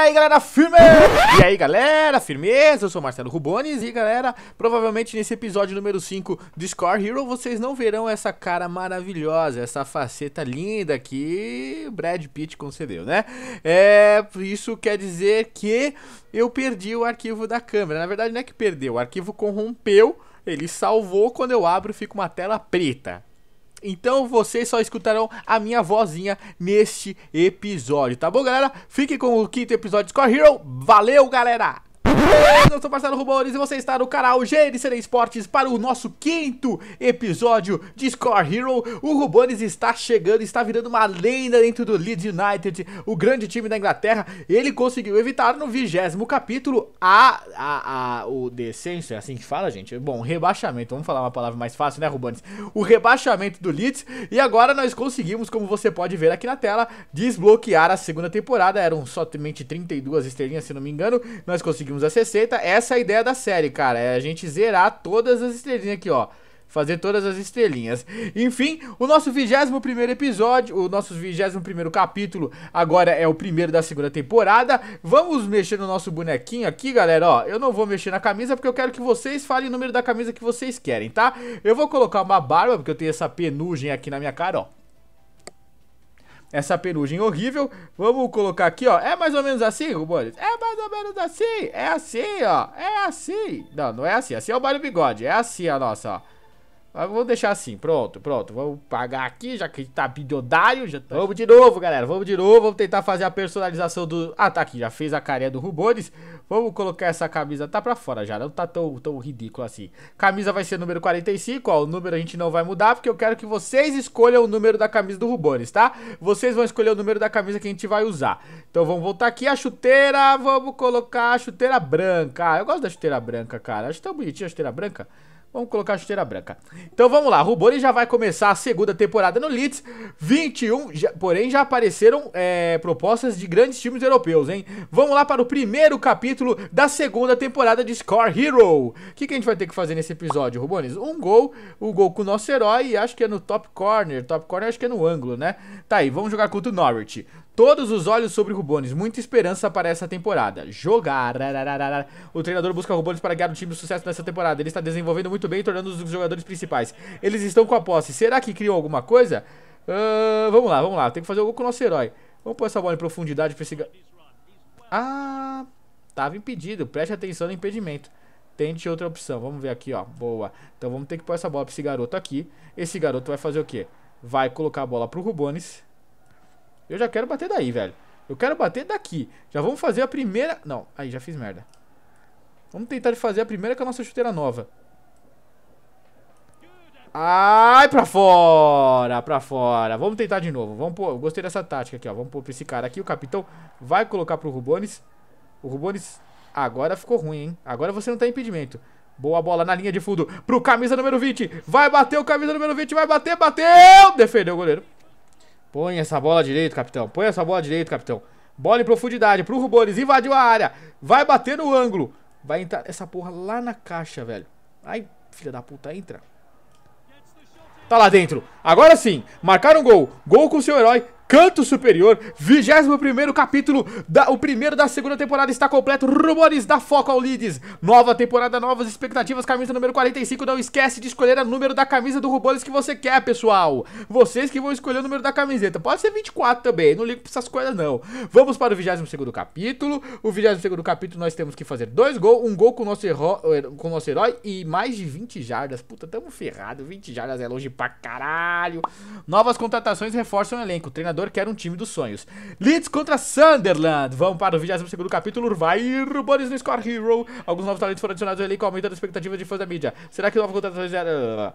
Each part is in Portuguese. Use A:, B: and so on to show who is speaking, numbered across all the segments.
A: aí galera, firme! E aí galera, firmeza? Eu sou Marcelo Rubones e galera, provavelmente nesse episódio número 5 de Score Hero vocês não verão essa cara maravilhosa, essa faceta linda que Brad Pitt concedeu, né? É, isso quer dizer que eu perdi o arquivo da câmera, na verdade não é que perdeu, o arquivo corrompeu, ele salvou, quando eu abro fica uma tela preta. Então vocês só escutarão a minha vozinha neste episódio, tá bom, galera? Fique com o quinto episódio de Score Hero. Valeu, galera! Eu sou Marcelo Rubores e você está no canal GNCD Esportes para o nosso quinto episódio de Score Hero. O Rubones está chegando, está virando uma lenda dentro do Leeds United, o grande time da Inglaterra. Ele conseguiu evitar no vigésimo capítulo a, a, a, o descenso, é assim que fala, gente? Bom, rebaixamento, vamos falar uma palavra mais fácil, né, Rubones? O rebaixamento do Leeds e agora nós conseguimos, como você pode ver aqui na tela, desbloquear a segunda temporada. Eram somente 32 estrelinhas, se não me engano. Nós conseguimos a 60. Essa é a ideia da série, cara. É a gente zerar todas as estrelinhas aqui, ó fazer todas as estrelinhas. Enfim, o nosso 21 primeiro episódio, o nosso 21 primeiro capítulo agora é o primeiro da segunda temporada. Vamos mexer no nosso bonequinho aqui, galera, ó. Eu não vou mexer na camisa porque eu quero que vocês falem o número da camisa que vocês querem, tá? Eu vou colocar uma barba porque eu tenho essa penugem aqui na minha cara, ó essa penugem horrível. Vamos colocar aqui, ó. É mais ou menos assim, Rubores? É mais ou menos assim. É assim, ó. É assim. Não, não é assim. Assim é o Mário Bigode. É assim a nossa, ó. Vamos deixar assim, pronto, pronto. Vamos pagar aqui, já que tá bilionário. Já tá... Vamos de novo, galera. Vamos de novo. Vamos tentar fazer a personalização do. Ah, tá aqui. Já fez a carinha do Rubones. Vamos colocar essa camisa. Tá pra fora já. Não tá tão, tão ridículo assim. Camisa vai ser número 45. Ó, o número a gente não vai mudar. Porque eu quero que vocês escolham o número da camisa do Rubones, tá? Vocês vão escolher o número da camisa que a gente vai usar. Então vamos voltar aqui. A chuteira. Vamos colocar a chuteira branca. Ah, eu gosto da chuteira branca, cara. Acho tão bonitinha a chuteira branca. Vamos colocar a chuteira branca. Então vamos lá, Rubori já vai começar a segunda temporada no Leeds. 21, já, porém já apareceram é, propostas de grandes times europeus, hein? Vamos lá para o primeiro capítulo da segunda temporada de Score Hero. O que, que a gente vai ter que fazer nesse episódio, Rubones? Um gol, o gol com o nosso herói, acho que é no top corner. Top corner acho que é no ângulo, né? Tá aí, vamos jogar contra o Norwich. Todos os olhos sobre Rubones, muita esperança para essa temporada. Jogar. O treinador busca Rubones para guiar o time do sucesso nessa temporada. Ele está desenvolvendo muito bem, tornando os jogadores principais. Eles estão com a posse. Será que criou alguma coisa? Uh, vamos lá, vamos lá. Tem que fazer o gol com o nosso herói. Vamos pôr essa bola em profundidade para esse. Ah, tava impedido. Preste atenção no impedimento. Tente outra opção. Vamos ver aqui, ó. Boa. Então vamos ter que pôr essa bola para esse garoto aqui. Esse garoto vai fazer o quê? Vai colocar a bola pro Rubones. Eu já quero bater daí, velho. Eu quero bater daqui. Já vamos fazer a primeira... Não, aí já fiz merda. Vamos tentar fazer a primeira com a nossa chuteira nova. Ai, pra fora, pra fora. Vamos tentar de novo. Vamos pôr, gostei dessa tática aqui, ó. Vamos pôr pra esse cara aqui. O capitão vai colocar pro Rubones. O Rubones agora ficou ruim, hein? Agora você não tem impedimento. Boa bola na linha de fundo pro camisa número 20. Vai bater o camisa número 20, vai bater, bateu! Defendeu o goleiro. Põe essa bola direito, capitão. Põe essa bola direito, capitão. Bola em profundidade pro Rubores. Invadiu a área. Vai bater no ângulo. Vai entrar essa porra lá na caixa, velho. Ai, filha da puta, entra. Tá lá dentro. Agora sim. Marcaram um gol. Gol com seu herói. Canto Superior, 21 capítulo, da, o primeiro da segunda temporada está completo. Rumores da Focal Leads. Nova temporada, novas expectativas. Camisa número 45. Não esquece de escolher o número da camisa do Rumores que você quer, pessoal. Vocês que vão escolher o número da camiseta. Pode ser 24 também, não ligo pra essas coisas, não. Vamos para o 22 capítulo. O 22 capítulo nós temos que fazer dois gols: um gol com o nosso, com o nosso herói e mais de 20 jardas. Puta, tamo ferrado. 20 jardas é longe pra caralho. Novas contratações reforçam o elenco. Treinador jogador quer um time dos sonhos. Leeds contra Sunderland. Vamos para o 22 capítulo. Vai Boris no Score Hero. Alguns novos talentos foram adicionados ao elenco, aumentando a expectativa de fãs da mídia. Será que nova contratação...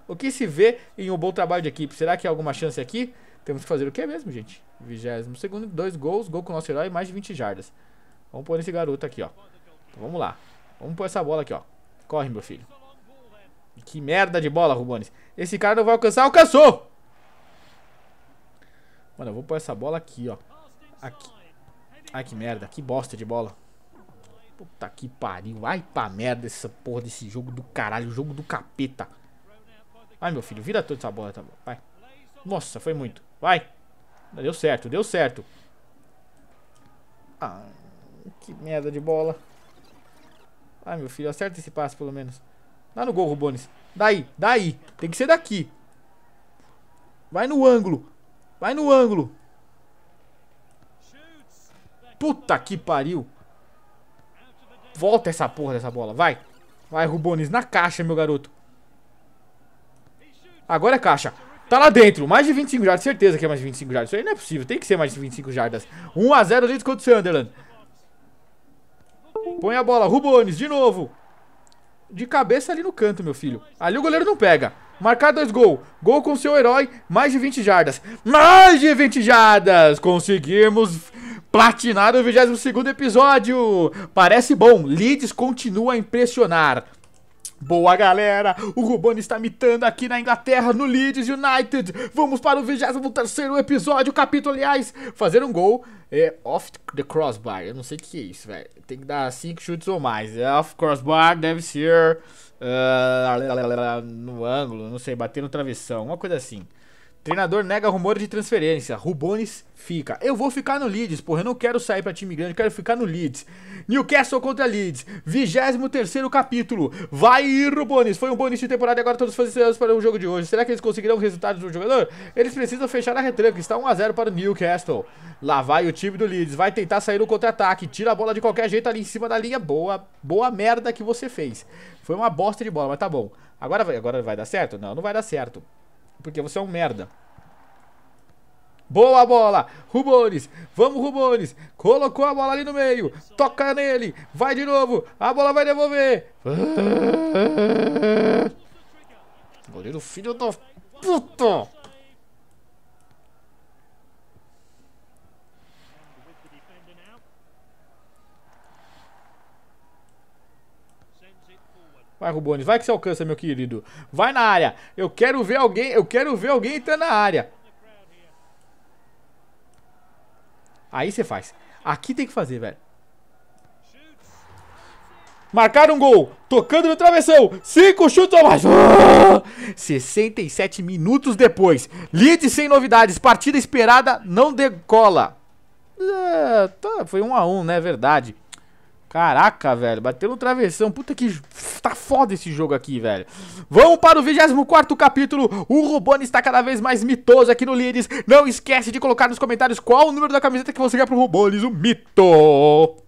A: O que se vê em um bom trabalho de equipe? Será que há alguma chance aqui? Temos que fazer o que mesmo, gente? 22 segundo, dois gols, gol com o nosso herói, mais de 20 jardas. Vamos pôr esse garoto aqui, ó. Então, vamos lá. Vamos pôr essa bola aqui, ó. Corre, meu filho. Que merda de bola, Rubones. Esse cara não vai alcançar. Alcançou! Mano, eu vou pôr essa bola aqui, ó. Aqui. Ai, que merda. Que bosta de bola. Puta que pariu. Ai, pra merda essa porra desse jogo do caralho. Jogo do capeta. Ai, meu filho. Vira toda essa bola. Tá Vai. Nossa, foi muito. Vai. Deu certo, deu certo. Ah, Que merda de bola. Ai, meu filho, acerta esse passe pelo menos. Dá no gol, Rubones. Daí, daí. Tem que ser daqui. Vai no ângulo. Vai no ângulo. Puta que pariu. Volta essa porra dessa bola, vai. Vai, Rubones, na caixa, meu garoto. Agora é caixa. Tá lá dentro, mais de 25 jardas, certeza que é mais de 25 jardas. Isso aí não é possível, tem que ser mais de 25 jardas. 1x0 Leeds contra o Sunderland. Põe a bola, Rubones, de novo. De cabeça ali no canto, meu filho. Ali o goleiro não pega. Marcar dois gols. Gol com seu herói, mais de 20 jardas. Mais de 20 jardas! Conseguimos platinar o 22 episódio. Parece bom. Leeds continua a impressionar. Boa galera, o Rubano está mitando aqui na Inglaterra, no Leeds United. Vamos para o 23 episódio, capítulo, aliás, fazer um gol é, off the crossbar. Eu não sei o que é isso, velho. Tem que dar 5 chutes ou mais. É, off crossbar deve ser uh, no ângulo, não sei, bater no travessão, uma coisa assim. Treinador nega rumor de transferência. Rubones fica. Eu vou ficar no Leeds, porra. Eu não quero sair pra time grande, eu quero ficar no Leeds. Newcastle contra Leeds. 23 capítulo. Vai Rubones. Foi um bom início de temporada e agora todos fazem para o jogo de hoje. Será que eles conseguirão o resultado do jogador? Eles precisam fechar a retranca. Está 1x0 para o Newcastle. Lá vai o time do Leeds. Vai tentar sair no contra-ataque. Tira a bola de qualquer jeito ali em cima da linha. Boa, boa merda que você fez. Foi uma bosta de bola, mas tá bom. Agora vai, agora vai dar certo? Não, não vai dar certo. Porque você é um merda. Boa bola, Rubones, vamos Rubones, colocou a bola ali no meio, toca nele, vai de novo, a bola vai devolver. Goleiro filho do puto. Vai, Rubones, vai que você alcança, meu querido. Vai na área. Eu quero ver alguém, eu quero ver alguém entrar na área. Aí você faz. Aqui tem que fazer, velho. Marcar um gol, tocando no travessão, cinco chutes ou mais. Ah! 67 minutos depois, Leeds sem novidades, partida esperada não decola. É, tá, foi um a um, né? Verdade. Caraca, velho. Bateu no travessão. Puta que. Tá foda esse jogo aqui, velho. Vamos para o 24 capítulo. O Rubone está cada vez mais mitoso aqui no Leeds. Não esquece de colocar nos comentários qual o número da camiseta que você quer pro Rubones, o mito.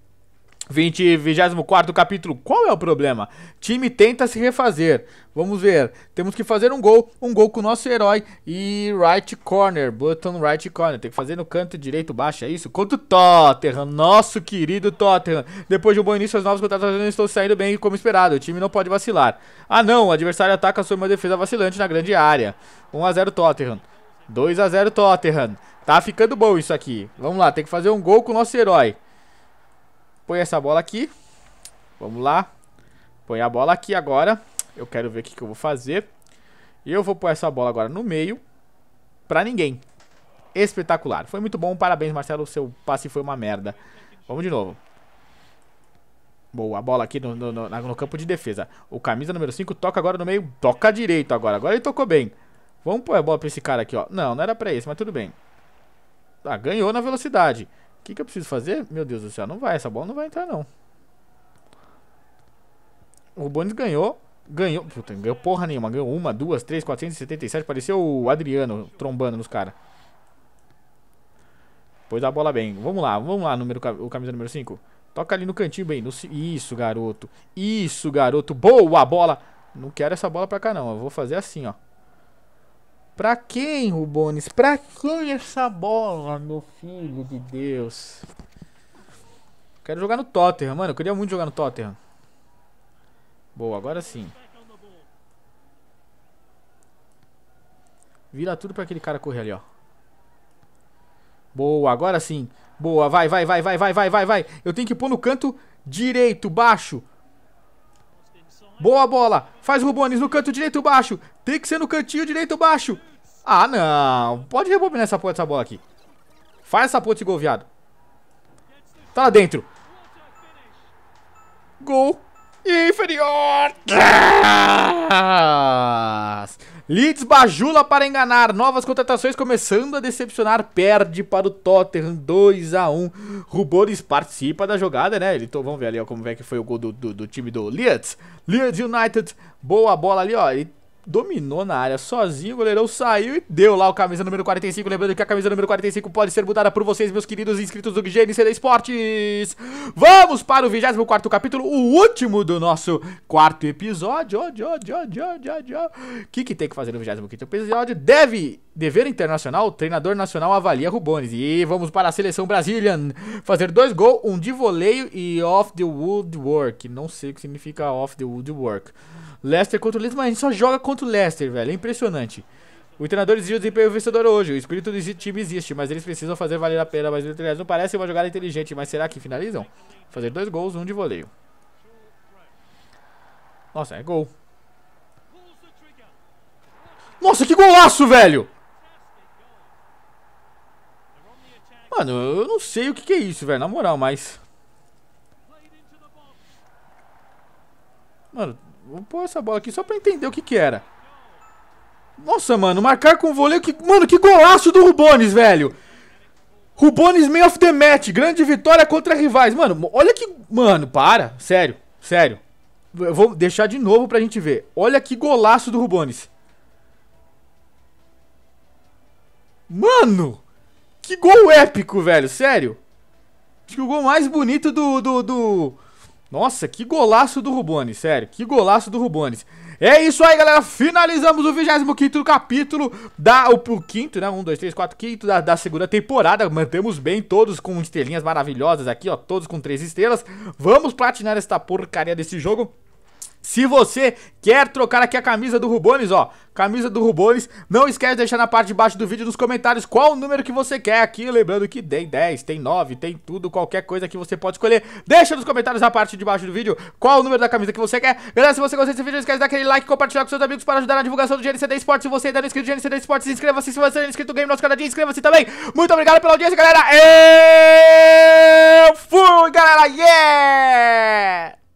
A: 20, 24 capítulo. Qual é o problema? Time tenta se refazer. Vamos ver. Temos que fazer um gol. Um gol com o nosso herói. E right corner. Button right corner. Tem que fazer no canto direito baixo. É isso? Contra o Tottenham. Nosso querido Tottenham. Depois de um bom início, as novas contratações estão saindo bem como esperado. O time não pode vacilar. Ah, não. O adversário ataca sob uma defesa vacilante na grande área. 1x0 Tottenham. 2x0 Tottenham. Tá ficando bom isso aqui. Vamos lá. Tem que fazer um gol com o nosso herói. Põe essa bola aqui. Vamos lá. Põe a bola aqui agora. Eu quero ver o que, que eu vou fazer. E eu vou pôr essa bola agora no meio. Pra ninguém. Espetacular. Foi muito bom. Parabéns, Marcelo. Seu passe foi uma merda. Vamos de novo. Boa, a bola aqui no, no, no, no campo de defesa. O camisa número 5 toca agora no meio. Toca direito agora. Agora ele tocou bem. Vamos pôr a bola pra esse cara aqui, ó. Não, não era pra esse, mas tudo bem. Ah, ganhou na velocidade que, que eu preciso fazer? Meu Deus do céu, não vai. Essa bola não vai entrar, não. O Bones ganhou. Ganhou. Puta, ganhou porra nenhuma. Ganhou uma, duas, três, 477. Pareceu o Adriano trombando nos caras. Pôs a bola bem. Vamos lá, vamos lá, número, o camisa número 5. Toca ali no cantinho bem. No, isso, garoto. Isso, garoto. Boa bola. Não quero essa bola pra cá, não. Eu vou fazer assim, ó. Pra quem, Rubones? Pra quem essa bola, meu filho de Deus? Quero jogar no Tottenham, mano. Eu queria muito jogar no Tottenham. Boa, agora sim. Vira tudo pra aquele cara correr ali, ó. Boa, agora sim. Boa, vai, vai, vai, vai, vai, vai, vai, vai. Eu tenho que pôr no canto direito, baixo. Boa bola. Faz Rubones no canto direito baixo. Tem que ser no cantinho direito baixo. Ah, não. Pode rebobinar essa porra bola aqui. Faz essa porra desse gol, viado. Tá lá dentro. Gol inferior. Leeds bajula para enganar. Novas contratações começando a decepcionar. Perde para o Tottenham 2 a 1 Rubores participa da jogada, né? Ele, vamos ver ali ó, como é que foi o gol do, do, do time do Leeds. Leeds United. Boa bola ali, ó. Ele dominou na área sozinho, o goleirão saiu e deu lá o camisa número 45, lembrando que a camisa número 45 pode ser mudada por vocês, meus queridos inscritos do GNCD Esportes. Vamos para o 24 capítulo, o último do nosso quarto episódio. O que, que tem que fazer no 25 episódio? Deve, dever internacional, treinador nacional avalia Rubones. E vamos para a seleção Brazilian, fazer dois gols, um de voleio e off the woodwork. Não sei o que significa off the woodwork. Leicester contra o Leeds, mas a gente só joga contra o Leicester, velho. É impressionante. O treinador exige o desempenho vencedor hoje. O espírito do time existe, mas eles precisam fazer valer a pena. Mas não parece uma jogada inteligente, mas será que finalizam? Fazer dois gols, um de voleio. Nossa, é gol. Nossa, que golaço, velho! Mano, eu não sei o que, que é isso, velho, na moral, mas... Mano, Vou pôr essa bola aqui só pra entender o que que era. Nossa, mano, marcar com voleio. Que... Mano, que golaço do Rubones, velho. Rubones Man of the Match. Grande vitória contra rivais. Mano, olha que... Mano, para. Sério, sério. Eu vou deixar de novo pra gente ver. Olha que golaço do Rubones. Mano! Que gol épico, velho. Sério. Acho que o gol mais bonito do... do, do nossa, que golaço do Rubones, sério, que golaço do Rubones. É isso aí, galera, finalizamos o 25º capítulo da... O, o quinto, né, 1, 2, 3, 4, quinto da, da segunda temporada. Mantemos bem, todos com estrelinhas maravilhosas aqui, ó, todos com três estrelas. Vamos platinar esta porcaria desse jogo. Se você quer trocar aqui a camisa do Rubones, ó, camisa do Rubones, não esquece de deixar na parte de baixo do vídeo nos comentários qual o número que você quer aqui, lembrando que tem 10, tem 9, tem tudo, qualquer coisa que você pode escolher. Deixa nos comentários na parte de baixo do vídeo qual o número da camisa que você quer. Galera, se você gostou desse vídeo, não esquece de dar aquele like e compartilhar com seus amigos para ajudar na divulgação do GNCD Esportes. Se você ainda não é inscrito no GNCD Esportes, inscreva-se. Se você não é inscrito no Game Nosso canal, inscreva-se também. Muito obrigado pela audiência, galera. Eu fui, galera. Yeah!